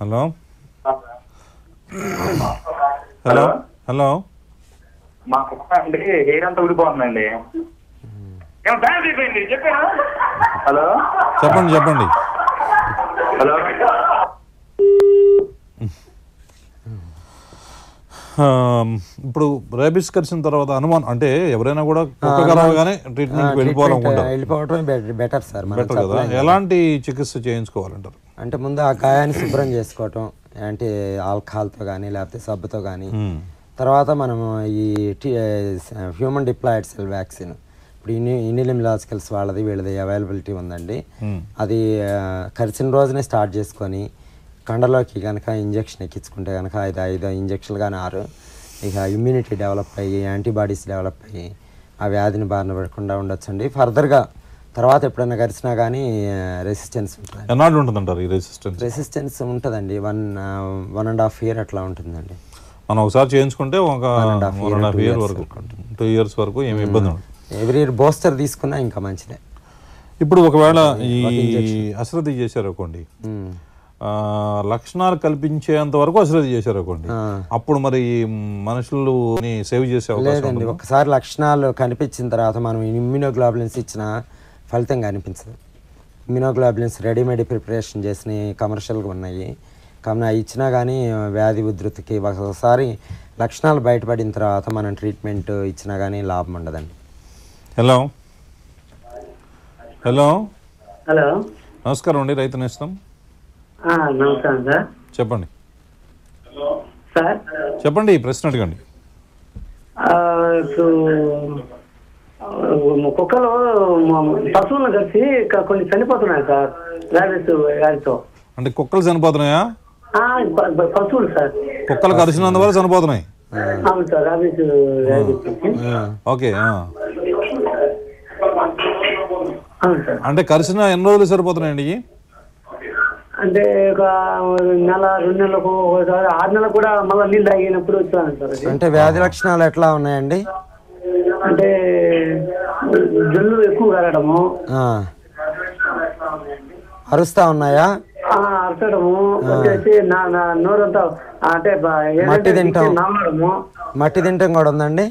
హలో? హలో? హలో? మా కుక్క హెయిర్ అంతా ఊడిపోతుందండి. హలో? చెప్పండి చెప్పండి. హలో? ఇప్పుడు రేబిస్ కరిచిన తర్వాత అనుమానం అంటే ఎవరైనా కూడా కుక్క కరవగానే ట్రీట్మెంట్కి వెళ్ళిపోవాలనుకుంటారు వెళ్ళిపోవటమే బెటర్ సార్ బెటర్ కదా. ఎలాంటి చికిత్స చేయించుకోవాలంటారు? అంటే ముందు ఆ గాయాన్ని శుభ్రం చేసుకోవటం యాంటీ ఆల్కహాల్తో కానీ లేకపోతే సబ్బుతో కానీ. తర్వాత మనము ఈ హ్యూమన్ డిప్లాయిడ్ సెల్ వ్యాక్సిన్ ఇప్పుడు ఇని ఇనిలిమిలాజికల్స్ వాళ్ళది వీళ్ళది అవైలబిలిటీ ఉందండి. అది కరిచిన రోజునే స్టార్ట్ చేసుకొని కండలోకి కనుక ఇంజెక్షన్ ఎక్కించుకుంటే కనుక ఐదు ఐదు ఇంజక్షన్లు కానీ ఆరు ఇక ఇమ్యూనిటీ డెవలప్ అయ్యి యాంటీబాడీస్ డెవలప్ అయ్యి ఆ వ్యాధిని బారిన పడకుండా ఉండొచ్చండి ఫర్దర్గా తర్వాత ఎప్పుడైనా కరిచినా కానీ రెసిస్టెన్స్ ఉంటుంది. ఎన్నాళ్ళు ఉంటుందంటారు ఈ రెసిస్టెన్స్ రెసిస్టెన్స్ ఉంటుందండి. One one and half year అట్లా ఉంటుందండి. మనం ఒకసారి చేయించుకుంటే ఒక వన్ అండ్ హాఫ్ ఇయర్ వరకు టూ ఇయర్స్ వరకు ఏమి ఇబ్బంది ఉండదు. ఎవ్రీ ఇయర్ బూస్టర్ తీసుకున్నా ఇంకా మంచిదే. ఇప్పుడు ఒకవేళ ఈ ఒక injection. అశ్రద్ధ చేశారు అనుకోండి. ఆ, లక్షణాలు కల్పించేంత వరకు అశ్రద్ధ చేశారు అనుకోండి. అప్పుడు మరి మనుషులు సేవ్ చేసే అవకాశం? ఒకసారి లక్షణాలు కనిపించిన తర్వాత మనం ఇమ్యూనోగ్లోబులిన్స్ ఇచ్చిన ఫలితం కనిపించదు ఇమ్యూనోగ్లోబులిన్స్ రెడీమేడ్ ప్రిపరేషన్ చేసిన కమర్షియల్గా ఉన్నాయి. కానీ అవి ఇచ్చినా కానీ వ్యాధి ఉధృతికి ఒకసారి లక్షణాలు బయటపడిన తర్వాత మనం ట్రీట్మెంట్ ఇచ్చినా కానీ లాభం ఉండదండి. హలో. హలో. హలో. నమస్కారం అండి రైతు నేస్తం. ఆ, నమస్కారం సార్. చెప్పండి. సార్. చెప్పండి ప్రశ్న అడగండి. ఇప్పుడు కుక్కలు పశువులను కలిసి కొన్ని చనిపోతున్నాయి సార్ ర్యాబిస్ వ్యాధితో అంటే కుక్కలు చనిపోతున్నాయా? పశువులు సార్. కుక్కలు కరిచినందువల్ల చనిపోతున్నాయి. అవును సార్ రాబీస్ ర్యాబీస్ ఓకే ఆ. అవును సార్. అంటే కరిచిన ఎన్ని రోజులు సరిపోతున్నాయండి? అంటే ఒక నెల రెండు నెలలకు ఒకసారి ఆరు నెలలకు కూడా మళ్ళీ నీళ్ళు తాగినప్పుడు వచ్చాను సార్ అంటే వ్యాధి లక్షణాలు ఎట్లా ఉన్నాయండి? అంటే జల్లు ఎక్కువ కలగడము. అరుస్తా ఉన్నాయా? అరచడము వచ్చేసి నా నా నోరంతా అంటే మట్టి తింటాం. నమ్మడము. మట్టి తింటాం కూడా ఉందండి?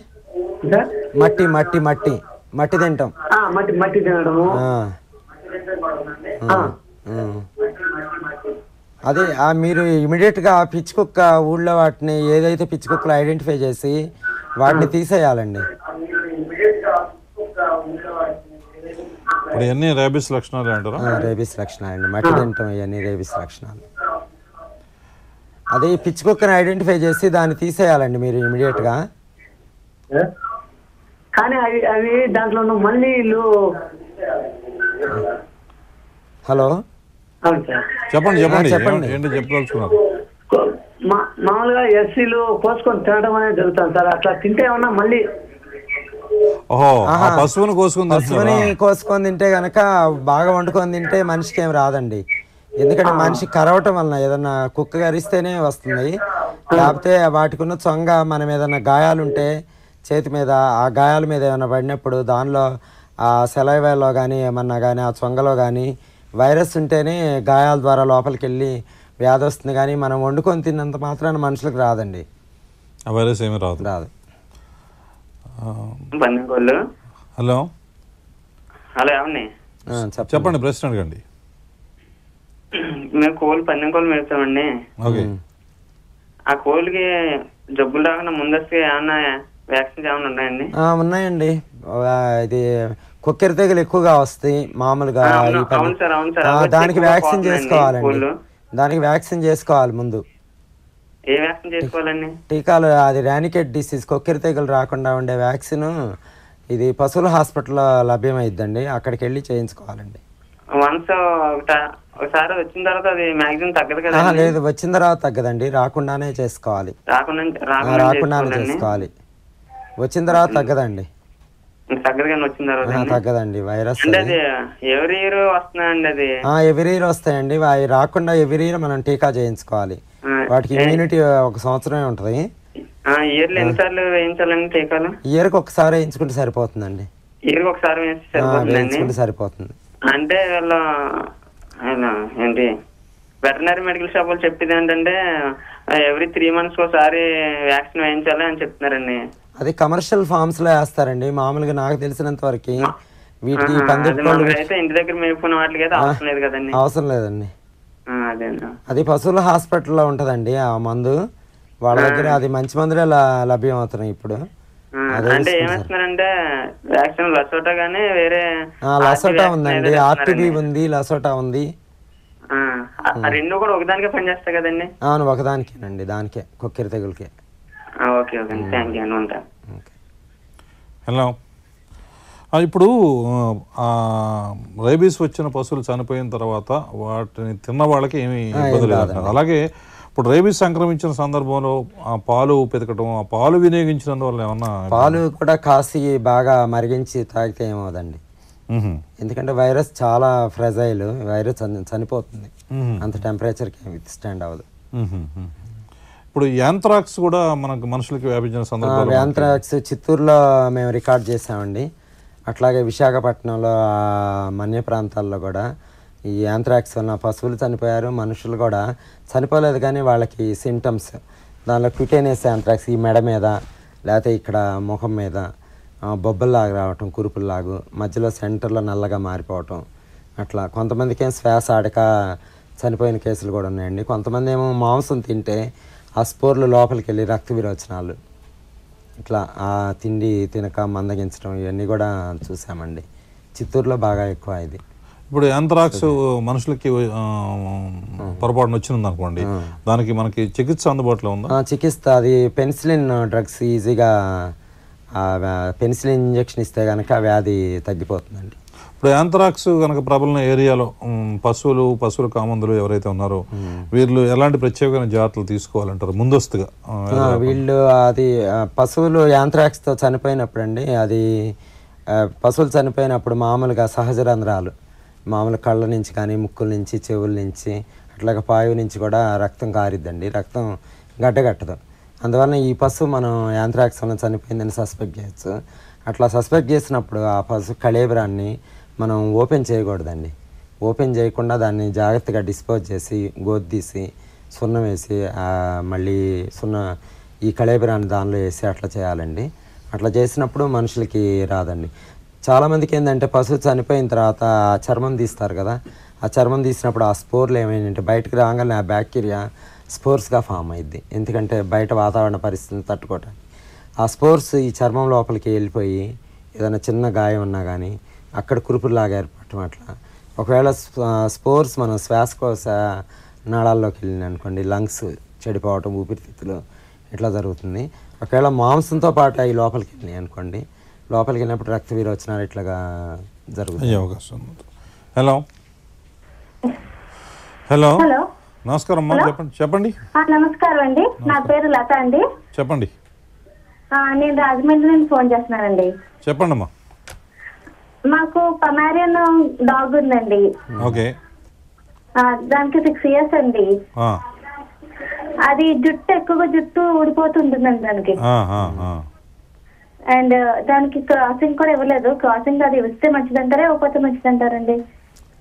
మట్టి మట్టి మట్టి. మట్టి తింటాం. మట్టి మట్టి తినడము. అదే ఆ మీరు ఇమీడియట్గా పిచ్చి కుక్క ఊళ్ళో వాటిని ఏదైతే పిచ్చి కుక్కలు ఐడెంటిఫై చేసి వాటిని తీసేయాలండి. ఇప్పుడు ఇవన్నీ రేబిస్ లక్షణాలు అంటారా? రేబీస్ లక్షణాలు అండి. మట్టి తింటాం ఇవన్నీ రేబీస్ లక్షణాలు. అదే ఈ పిచ్చి కుక్కని ఐడెంటిఫై చేసి దాన్ని తీసేయాలండి మీరు ఇమీడియట్గా కానీ అవి అవి దాంట్లో ఉన్న మళ్ళీలు హలో? అవును సార్. చెప్పండి చెప్పండి. చెప్పండి. ఏంటి చెప్పదలుచుకున్నారు? మామూలుగా ఎస్సీలు కోసుకొని తినడం అనేది జరుగుతుంది సార్. అట్లా తింటే ఏమన్నా మళ్ళీ. పశువుని కోసుకుని పశువుని? కోసుకొని తింటే గనక బాగా వండుకొని తింటే మనిషికి ఏం రాదండి. ఎందుకంటే మనిషి కరవటం వలన ఏదన్నా కుక్క కరిస్తేనే వస్తుంది. లేకపోతే వాటికి ఉన్న చొంగ మనం ఏదన్నా గాయాలుంటే చేతి మీద ఆ గాయాల మీద ఏమైనా పడినప్పుడు దానిలో ఆ సెలైవాలో కానీ ఏమన్నా కానీ ఆ చొంగలో కానీ వైరస్ ఉంటేనే గాయాల ద్వారా లోపలికి వెళ్ళి వ్యాధి వస్తుంది. కానీ మనం వండుకొని తిన్నంత మాత్రాన మనుషులకు రాదండి. ఆ వైరస్ ఏమీ రాదు. రాదు. హలో. హలో ఏమండి? చెప్పండి. ప్రశ్న అడగండి. మేము కోళ్ళు పందెం కోళ్ళు మేపుతామండి ఓకే ఆ కోళ్ళకి జబ్బులు రాకుండా ముందస్తు ఏమన్నా వ్యాక్సిన్స్ ఏమైనా ఉన్నాయండి? ఆ, ఉన్నాయండి. ఇది కొక్కెర తెగులు ఎక్కువగా వస్తాయి మామూలుగా దానికి వ్యాక్సిన్ చేసుకోవాలండి. దానికి వ్యాక్సిన్ చేసుకోవాలి ముందు. ఏ వ్యాక్సిన్ చేసుకోవాలండి? టీకాలు అది రానికెట్ డిసీజ్ కొక్కెర తెగులు రాకుండా ఉండే వ్యాక్సిన్ ఇది పశువుల హాస్పిటల్లో లభ్యమైద్దండి. అక్కడికి వెళ్ళి చేయించుకోవాలండి. వన్స్ ఒకసారి వచ్చిన తర్వాత అది తగ్గదు కదండి? లేదు వచ్చిన తర్వాత తగ్గదండి. రాకుండానే చేసుకోవాలి. రాకుండానే చేసుకోవాలి. వచ్చిన తర్వాత తగ్గదండి. తగ్గదండి వైరస్ ఎవరి ఇయర్ వస్తుందండి అది? ఎవరి ఇయర్ వస్తాయండి. అవి రాకుండా ఎవరి ఇయర్ మనం టీకా చేయించుకోవాలి. వాటికి ఇమ్యూనిటీ ఒక సంవత్సరమే ఉంటుంది. ఇయర్లో ఎన్నిసార్లు వేయించాలండి టీకాలు? ఇయర్కి ఒకసారి వేయించుకుంటే సరిపోతుందండి. ఇయర్కి ఒకసారి వేయించుకుంటే సరిపోతుంది. అంటే వీళ్ళ ఏంటి వెటనరీ మెడికల్ షాప్ వాళ్ళు చెప్పేది ఏంటంటే ఎవ్రీ త్రీ మంత్స్ ఒకసారి వ్యాక్సిన్ వేయించాలి అని చెప్తున్నారండి. అది కమర్షియల్ ఫార్మ్స్లో వేస్తారండి. మామూలుగా నాకు తెలిసినంత వరకు వీటికి ఇంటి దగ్గర మేపుకున్న వాటికి అయితే అవసరం లేదు కదండి. అవసరం లేదండి. అదే పశువుల హాస్పిటల్లో ఉంటదండి ఆ మందు. వాళ్ళ దగ్గర అది మంచి మందులే లభ్యం అవుతున్నాయి ఇప్పుడు. అంటే. ఏమేస్తున్నారంటే వ్యాక్సిన్ లసోటా గానీ వేరే ఆ, RT లసోటా ఉందండి. ఆర్టీబీ. ఉంది లసోటా ఉంది. రెండు కూడా ఒకదానికే పనిచేస్తాయి కదండి? అవును ఒకదానికేనండి. దానికే కొక్కెర తెగులకే. ఓకే ఓకే థ్యాంక్ యూ ఉంటా. హలో. ఇప్పుడు రైబీస్ వచ్చిన పశువులు చనిపోయిన తర్వాత వాటిని తిన్న వాళ్ళకి ఏమీ ఇబ్బంది లేదు. అలాగే ఇప్పుడు రైబీస్ సంక్రమించిన సందర్భంలో ఆ పాలు పెతకటం ఆ పాలు వినియోగించినందువల్ల ఏమన్నా పాలు కూడా కాసి బాగా మరిగించి తాగితే ఏమవుదండి. ఎందుకంటే వైరస్ చాలా ఫ్రెజైల్ వైరస్ చని- చనిపోతుంది. అంత టెంపరేచర్కి స్టాండ్ అవ్వదు. ఇప్పుడు యాంథ్రాక్స్ కూడా మనకు మనుషులకి వ్యాపించిన సందర్భాలు వ్యాంథ్రాక్స్ చిత్తూరులో మేము రికార్డ్ చేసామండి అట్లాగే విశాఖపట్నంలో మన్య ప్రాంతాల్లో కూడా ఈ యాంథ్రాక్స్ వలన పశువులు చనిపోయారు మనుషులు కూడా చనిపోలేదు కానీ వాళ్ళకి సింటమ్స్. దానిలో క్విటేనియస్ యాంథ్రాక్స్ ఈ మెడ మీద లేకపోతే ఇక్కడ ముఖం మీద బొబ్బల్లాగా రావటం కురుపుల్లాగు మధ్యలో సెంటర్లో నల్లగా మారిపోవటం అట్లా కొంతమందికి ఏం శ్వాస ఆడక చనిపోయిన కేసులు కూడా ఉన్నాయండి. కొంతమంది ఏమో మాంసం తింటే ఆ స్పోర్లు లోపలికి వెళ్ళి రక్త విరోచనాలు. ఇట్లా ఆ తిండి తినక మందగించడం ఇవన్నీ కూడా చూసామండి. చిత్తూరులో బాగా ఎక్కువ ఇది. ఇప్పుడు యాంథ్రాక్స్ మనుషులకి పొరపాటున వచ్చింది అనుకోండి దానికి మనకి చికిత్స అందుబాటులో ఉందా? ఆ, చికిత్స అది పెన్సిలిన్ డ్రగ్స్ ఈజీగా పెన్సిలిన్ ఇంజెక్షన్ ఇస్తే కనుక వ్యాధి తగ్గిపోతుందండి. ఇప్పుడు యాంథ్రాక్స్ కనుక ప్రబలిన ఏరియాలో పశువులు పశువుల కామందులు ఎవరైతే ఉన్నారో వీళ్ళు ఎలాంటి ప్రత్యేకమైన జాగ్రత్తలు తీసుకోవాలంటారు? ముందస్తుగా వీళ్ళు అది పశువులు యాంథ్రాక్స్తో చనిపోయినప్పుడు అండి అది పశువులు చనిపోయినప్పుడు మామూలుగా సహజ రంధ్రాలు మామూలు కళ్ళ నుంచి కానీ ముక్కుల నుంచి చెవుల నుంచి అట్లాగే పాయువు నుంచి కూడా రక్తం కారిద్దండి. రక్తం గడ్డగట్టదు. అందువలన ఈ పశువు మనం యాంథ్రాక్స్ వల్ల చనిపోయిందని సస్పెక్ట్ చేయొచ్చు. అట్లా సస్పెక్ట్ చేసినప్పుడు ఆ పశువు కళేబరాన్ని మనం ఓపెన్ చేయకూడదండి. ఓపెన్ చేయకుండా దాన్ని జాగ్రత్తగా డిస్పోజ్ చేసి గోద్దీసి సున్నం వేసి మళ్ళీ సున్న ఈ కళేబరాన్ని దానిలో వేసి అట్లా చేయాలండి. అట్లా చేసినప్పుడు మనుషులకి రాదండి. చాలామందికి ఏంటంటే పశువు చనిపోయిన తర్వాత ఆ చర్మం తీస్తారు కదా ఆ చర్మం తీసినప్పుడు ఆ స్పోర్లు ఏమైందంటే బయటకు రాగానే ఆ బ్యాక్టీరియా స్పోర్స్గా ఫామ్ అయింది ఎందుకంటే బయట వాతావరణ పరిస్థితిని తట్టుకోవటానికి. ఆ స్పోర్స్ ఈ చర్మం లోపలికి వెళ్ళిపోయి ఏదైనా చిన్న గాయం ఉన్నా కానీ అక్కడ కురుపులాగా ఏర్పడటం అట్లా. ఒకవేళ స్ప- స్పోర్స్ మనం శ్వాసకోశ నాళాల్లోకి వెళ్ళింది అనుకోండి లంగ్స్ చెడిపోవటం ఊపిరితిత్తులు ఇట్లా జరుగుతుంది. ఒకవేళ మాంసంతో పాటు అవి లోపలికి వెళ్ళినాయి అనుకోండి లోపలికి వెళ్ళినప్పుడు రక్త విరోచనాలు ఇట్లాగా జరుగుతుంది అవకాశం హలో. హలో. హలో. నమస్కారం అమ్మా. చెప్పండి చెప్పండి. ఆ, నమస్కారం అండి. నా పేరు లత అండి. చెప్పండి. ఆ, నేను రాజమండ్రి నుంచి ఫోన్ చేస్తున్నానండి. చెప్పండి అమ్మా మాకు పమారియన్ డాగ్ ఉందండి. ఓకే. ఆ, దానికి సిక్స్ ఇయర్స్ అండి. ఆ, అది జుట్టు ఎక్కువగా జుట్టు ఊడిపోతుంటుందండి దానికి. ఆ, ఆ, ఆ. అండ్ దానికి క్రాసింగ్ కూడా ఇవ్వలేదు. క్రాసింగ్ అది ఇస్తే మంచిదంటారా ఇవ్వకపోతే మంచిదంటారండి?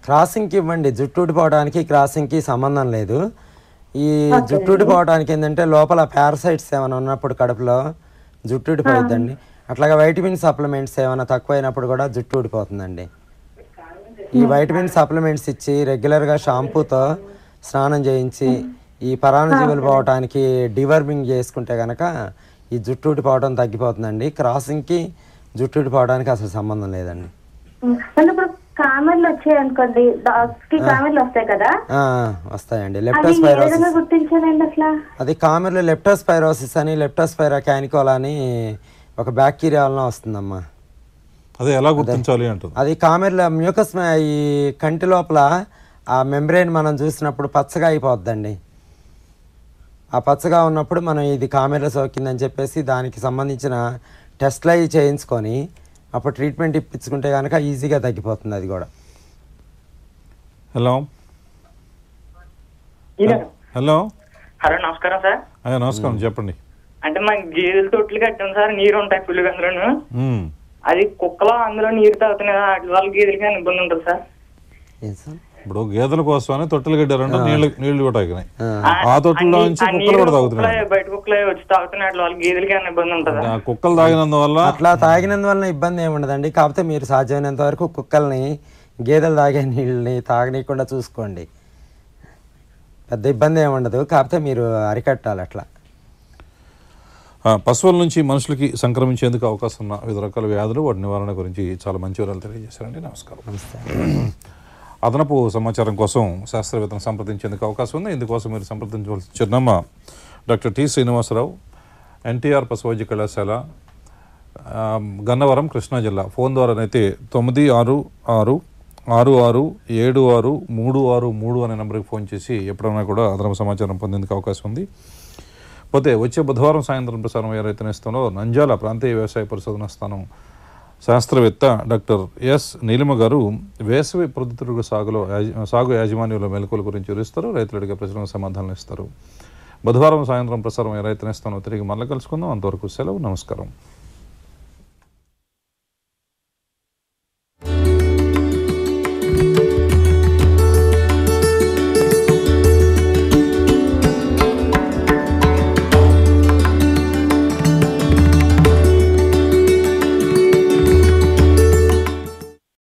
క్రాసింగ్కి ఇవ్వండి. జుట్టు ఊడిపోవడానికి క్రాసింగ్కి సంబంధం లేదు. ఈ జుట్టు ఊడిపోవడానికి ఏంటంటే లోపల పారసైట్స్ ఏమైనా ఉన్నప్పుడు కడుపులో జుట్టు ఊడిపోయిద్దండి. అట్లాగే వైటమిన్ సప్లిమెంట్స్ ఏమైనా తక్కువైనప్పుడు కూడా జుట్టు ఊడిపోతుందండి. ఈ వైటమిన్ సప్లిమెంట్స్ ఇచ్చి రెగ్యులర్గా షాంపూతో స్నానం చేయించి ఈ పరాణజీవులు పోవటానికి డివర్మింగ్ చేసుకుంటే కనుక ఈ జుట్టు ఊడిపోవడం తగ్గిపోతుందండి. క్రాసింగ్కి జుట్టు ఊడిపోవడానికి అసలు సంబంధం లేదండి. ఉమ్, అంటే ఇప్పుడు కామెర్లు వచ్చాయి అనుకోండి డాగ్స్కి కామెర్లు వస్తాయి కదా? ఆ, వస్తాయండి. లెప్టోస్పైరోసిస్ అసలు? అది కామెర్లో లెప్టోస్పైరోసిస్ అని లెప్టోస్పైరా క్యానికోలా అని ఒక బ్యాక్టీరియా వలన వస్తుందమ్మా. అదే ఎలా గుర్తించాలి అంటుంది. అది కామెర్లో మ్యూకస్ ఈ కంటి లోపల ఆ మెంబ్రెయిన్ మనం చూసినప్పుడు పచ్చగా అయిపోద్దండి. ఆ పచ్చగా ఉన్నప్పుడు మనం ఇది కామెర్లో సోకిందని చెప్పేసి దానికి సంబంధించిన టెస్ట్లు అవి చేయించుకొని అప్పుడు ట్రీట్మెంట్ ఇప్పించుకుంటే కనుక ఈజీగా తగ్గిపోతుంది అది కూడా. హలో. హలో. హలో. నమస్కారం సార్. నమస్కారం చెప్పండి. అంటే మా గేదెల తొట్లు కట్టాం సార్ నీరు ఉంటాయి ఫుల్గా అందులోను. అది కుక్కలు అందులో నీరు తాగుతున్నాయి కదా వాటి వల్ల గేదెలకి ఇబ్బంది ఉంటుంది సార్? ఇప్పుడు గేదెల కోసమని తొట్టెలు కట్టారంటే. నీళ్ళు నీళ్ళు కూడా తాగినాయి ఆ. ఆ తొట్టులో ఆ నుంచి కుక్కలు కూడా తాగుతున్నాయి. కుక్కలే బయట కుక్కలే వచ్చి తాగుతున్నాయి వల్ల గేదెలకి ఇబ్బంది ఉంటుందా? కుక్కలు తాగినందువల్ల అట్లా తాగినందువల్ల ఇబ్బంది ఏమి ఉండదండి. కాకపోతే మీరు సాధ్యమైనంత వరకు కుక్కల్ని గేదెలు తాగే నీళ్ళని తాగనీయకుండా చూసుకోండి. పెద్ద ఇబ్బంది ఏమి ఉండదు. కాకపోతే మీరు అరికట్టాలి అట్లా. పశువుల నుంచి మనుషులకి సంక్రమించేందుకు అవకాశం ఉన్న వివిధ రకాల వ్యాధులు వాటి నివారణ గురించి చాలా మంచి వివరాలు తెలియజేశారండి. నమస్కారం. అదనపు సమాచారం కోసం శాస్త్రవేత్తను సంప్రదించేందుకు అవకాశం ఉంది. ఇందుకోసం మీరు సంప్రదించవలసిన చిరునామా డాక్టర్ టి శ్రీనివాసరావు ఎన్టీఆర్ పశువైద్య కళాశాల ఆ, గన్నవరం కృష్ణా జిల్లా. ఫోన్ ద్వారానైతే తొమ్మిది ఆరు ఆరు ఆరు ఆరు ఏడు ఆరు మూడు ఆరు మూడు అనే నెంబర్కి ఫోన్ చేసి ఎప్పుడైనా కూడా అదనపు సమాచారం పొందేందుకు అవకాశం ఉంది. పోతే వచ్చే బుధవారం సాయంత్రం ప్రసారం ఏదైతే ఇస్తానో నంజాల ప్రాంతీయ వ్యవసాయ పరిశోధన స్థానం శాస్త్రవేత్త డాక్టర్ ఎస్ నీలిమ గారు వేసవి ప్రొద్దుతిరుగు సాగులో యాజ- సాగు యాజమాన్యంలో మెలకుల గురించి వివరిస్తారు. రైతులు అడిగే ప్రశ్నలకు సమాధానం ఇస్తారు. బుధవారం సాయంత్రం ప్రసారం ఏ రైతు ఇస్తానో తిరిగి మళ్ళీ కలుసుకుందాం. అంతవరకు సెలవు. నమస్కారం.